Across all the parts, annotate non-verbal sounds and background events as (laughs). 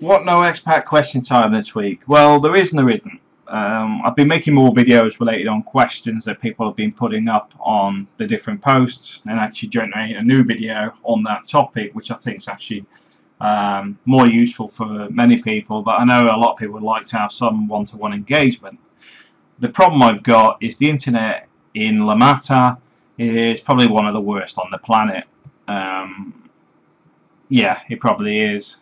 What no expat question time this week? Well, there is and there isn't. Um, I've been making more videos related on questions that people have been putting up on the different posts and actually generating a new video on that topic, which I think is actually um, more useful for many people. But I know a lot of people would like to have some one-to-one -one engagement. The problem I've got is the internet in La Mata is probably one of the worst on the planet. Um, yeah, it probably is.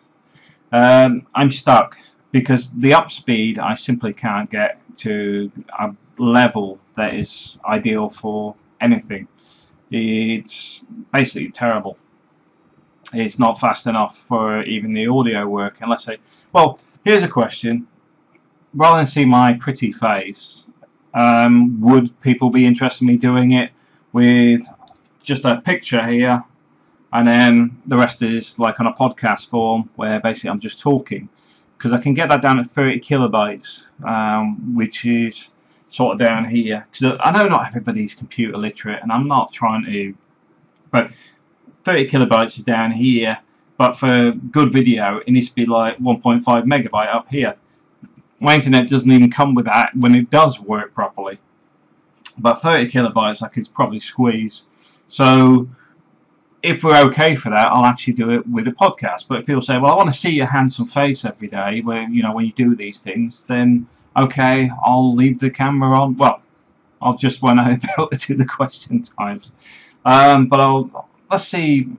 Um, I'm stuck because the up speed I simply can't get to a level that is ideal for anything. It's basically terrible. It's not fast enough for even the audio work. And let's say, well, here's a question. Rather than see my pretty face, um, would people be interested in me doing it with just a picture here and then the rest is like on a podcast form where basically I'm just talking. Because I can get that down at 30 kilobytes um, which is sort of down here. Because I know not everybody's computer literate and I'm not trying to but 30 kilobytes is down here. But for good video it needs to be like 1.5 megabyte up here. My internet doesn't even come with that when it does work properly. But 30 kilobytes I could probably squeeze. So if we're okay for that, I'll actually do it with a podcast. But if people say, well, I want to see your handsome face every day, when you know when you do these things, then okay, I'll leave the camera on. Well, I'll just when I (laughs) do the question times. Um, but I'll let's see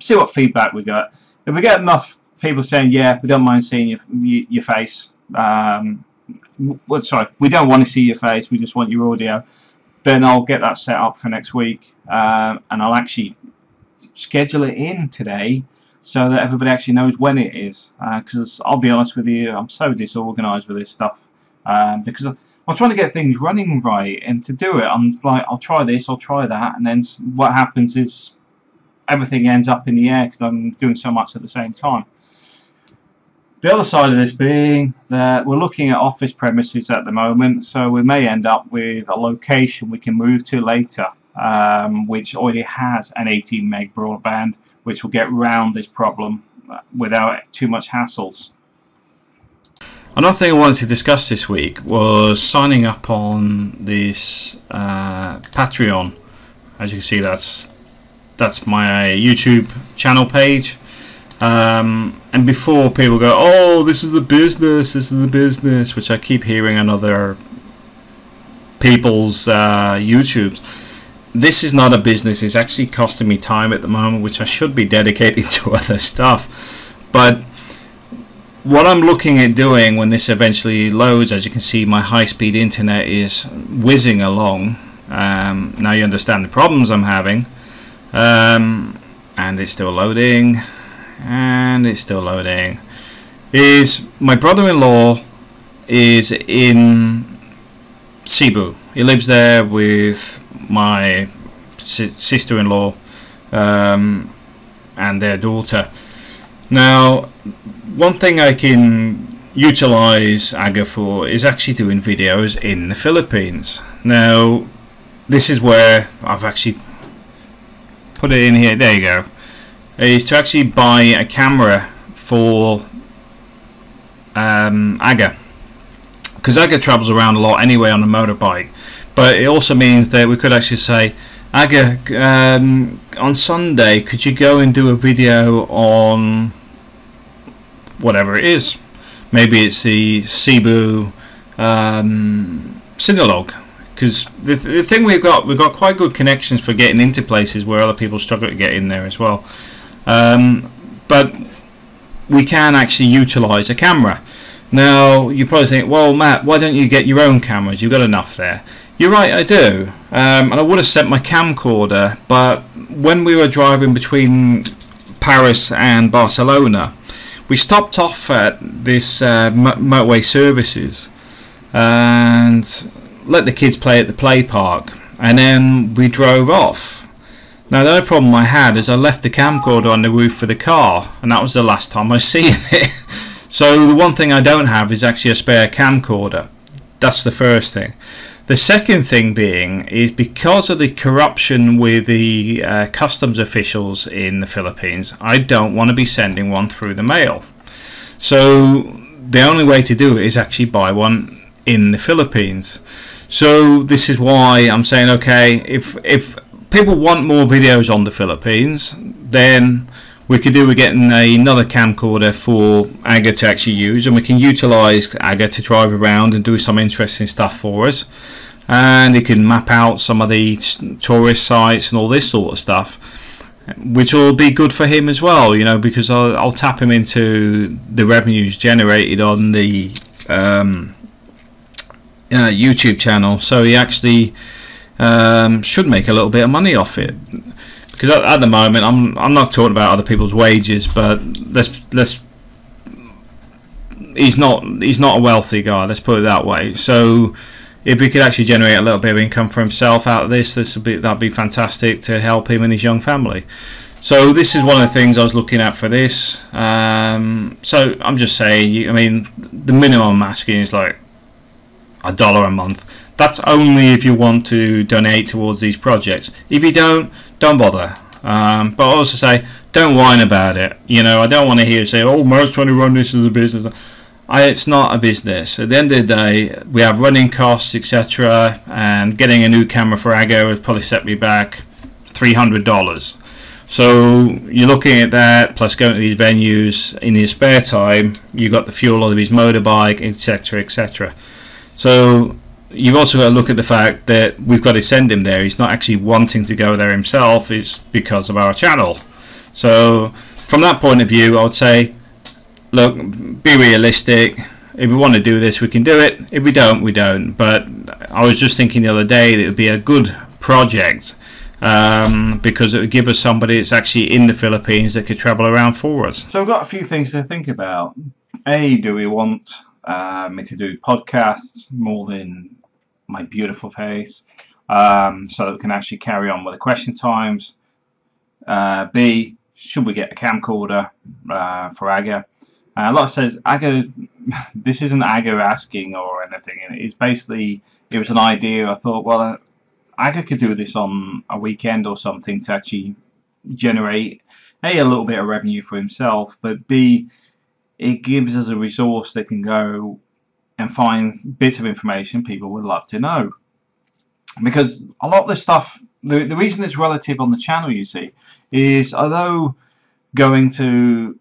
see what feedback we get. If we get enough people saying, yeah, we don't mind seeing your your face. Um, well, sorry, we don't want to see your face. We just want your audio. Then I'll get that set up for next week, uh, and I'll actually schedule it in today so that everybody actually knows when it is. Because uh, I'll be honest with you, I'm so disorganized with this stuff um, because I'm trying to get things running right, and to do it, I'm like, I'll try this, I'll try that, and then what happens is everything ends up in the air because I'm doing so much at the same time. The other side of this being that we're looking at office premises at the moment, so we may end up with a location we can move to later um, which already has an 18 meg broadband which will get round this problem uh, without too much hassles. Another thing I wanted to discuss this week was signing up on this uh, Patreon. As you can see, that's that's my YouTube channel page. Um, and before people go, oh, this is the business, this is the business, which I keep hearing on other people's uh, YouTubes this is not a business. It's actually costing me time at the moment, which I should be dedicating (laughs) to other stuff. But what I'm looking at doing when this eventually loads, as you can see, my high-speed internet is whizzing along. Um, now you understand the problems I'm having. Um, and it's still loading. And it's still loading. Is my brother-in-law is in Cebu. He lives there with my si sister-in-law um, and their daughter. Now, one thing I can utilize AGA for is actually doing videos in the Philippines. Now, this is where I've actually put it in here. There you go. Is to actually buy a camera for um, AGA because Aga travels around a lot anyway on a motorbike. But it also means that we could actually say, Aga, um, on Sunday, could you go and do a video on whatever it is? Maybe it's the Cebu um, Sinulog. Because the, the thing we've got, we've got quite good connections for getting into places where other people struggle to get in there as well. Um, but we can actually utilize a camera. Now, you probably think, well, Matt, why don't you get your own cameras? You've got enough there. You're right, I do. Um, and I would have sent my camcorder, but when we were driving between Paris and Barcelona, we stopped off at this uh, motorway services and let the kids play at the play park. And then we drove off. Now the only problem I had is I left the camcorder on the roof of the car, and that was the last time I (laughs) seen it. So the one thing I don't have is actually a spare camcorder. That's the first thing. The second thing being is because of the corruption with the uh, customs officials in the Philippines, I don't want to be sending one through the mail. So the only way to do it is actually buy one in the Philippines. So this is why I'm saying, okay, if if people want more videos on the Philippines, then we could do with getting another camcorder for AGA to actually use, and we can utilize AGA to drive around and do some interesting stuff for us. And it can map out some of the tourist sites and all this sort of stuff, which will be good for him as well, you know, because I'll, I'll tap him into the revenues generated on the um, uh, YouTube channel, so he actually um, should make a little bit of money off it. Because at, at, the moment, I'm I'm not talking about other people's wages, but let's let's he's not he's not a wealthy guy. Let's put it that way. So if he could actually generate a little bit of income for himself out of this, this would be that'd be fantastic to help him and his young family. So this is one of the things I was looking at for this. Um, so I'm just saying, I mean, the minimum I'm asking is like a dollar a month. That's only if you want to donate towards these projects. If you don't, don't bother. Um, but I also say, don't whine about it. You know, I don't want to hear you say, "Oh, Mer's trying to run this as a business." I, it's not a business. At the end of the day, we have running costs, etc. And getting a new camera for Aga would probably set me back three hundred dollars. So you're looking at that, plus going to these venues in his spare time. You've got the fuel of his motorbike, etc., etc. So you've also got to look at the fact that we've got to send him there. He's not actually wanting to go there himself. It's because of our channel. So from that point of view, I would say, look, be realistic. If we want to do this, we can do it. If we don't, we don't. But I was just thinking the other day that it would be a good project um, because it would give us somebody that's actually in the Philippines that could travel around for us. So I've got a few things to think about. A, do we want uh, me to do podcasts more than my beautiful face um, so that we can actually carry on with the question times. Uh, B, should we get a camcorder uh, for AGA? Uh, I says, AGA, (laughs) this isn't AGA asking or anything. It's basically, it was an idea. I thought, well, uh, AGA could do this on a weekend or something to actually generate, A, a little bit of revenue for himself, but B, it gives us a resource that can go and find bits of information people would love to know. Because a lot of the stuff, the, the reason it's relative on the channel, you see, is although going to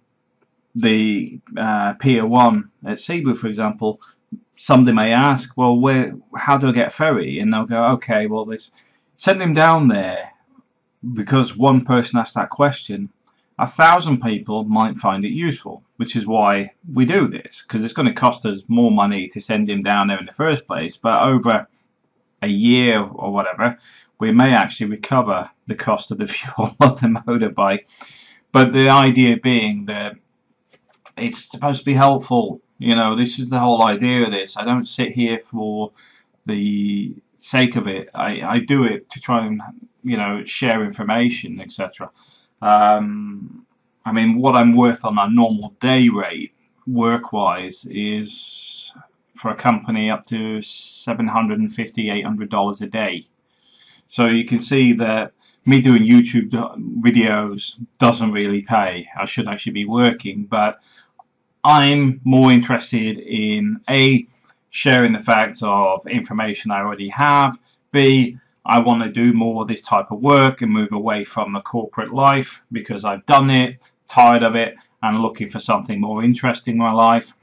the uh, Pier 1 at Cebu, for example, somebody may ask, well, where, how do I get a ferry? And they'll go, okay, well, this, send him down there because one person asked that question a thousand people might find it useful, which is why we do this, because it's going to cost us more money to send him down there in the first place, but over a year or whatever, we may actually recover the cost of the (laughs) fuel of the motorbike. But the idea being that it's supposed to be helpful. You know, this is the whole idea of this. I don't sit here for the sake of it. I, I do it to try and, you know, share information, etc. Um, I mean, what I'm worth on a normal day rate, work-wise, is for a company up to 750 $800 a day. So you can see that me doing YouTube videos doesn't really pay. I should actually be working, but I'm more interested in A, sharing the facts of information I already have, B, I want to do more of this type of work and move away from the corporate life because I've done it, tired of it, and looking for something more interesting in my life.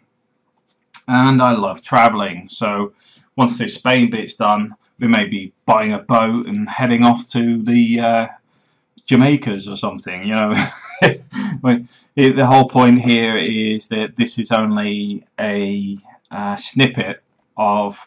And I love traveling, so once this Spain bit's done, we may be buying a boat and heading off to the uh, Jamaicas or something, you know. (laughs) the whole point here is that this is only a uh, snippet of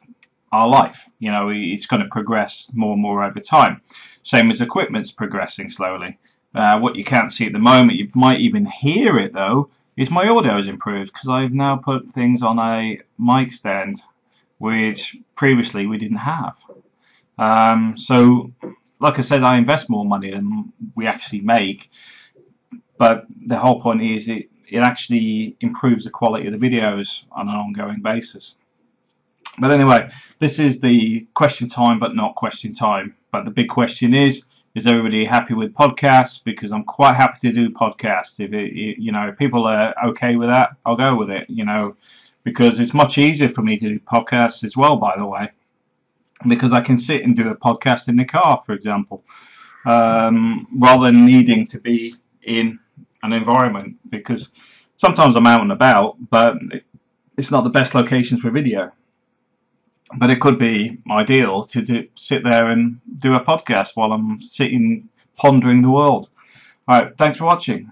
our life. You know, it's going to progress more and more over time. Same as equipment's progressing slowly. Uh, what you can't see at the moment, you might even hear it though, is my audio has improved because I've now put things on a mic stand which previously we didn't have. Um, so, like I said, I invest more money than we actually make, but the whole point is it, it actually improves the quality of the videos on an ongoing basis. But anyway, this is the question time, but not question time. But the big question is, is everybody happy with podcasts? Because I'm quite happy to do podcasts. If it, you know, if people are okay with that, I'll go with it. You know, because it's much easier for me to do podcasts as well. By the way, because I can sit and do a podcast in the car, for example, um, rather than needing to be in an environment. Because sometimes I'm out and about, but it's not the best location for video but it could be ideal to do, sit there and do a podcast while I'm sitting pondering the world. All right, thanks for watching.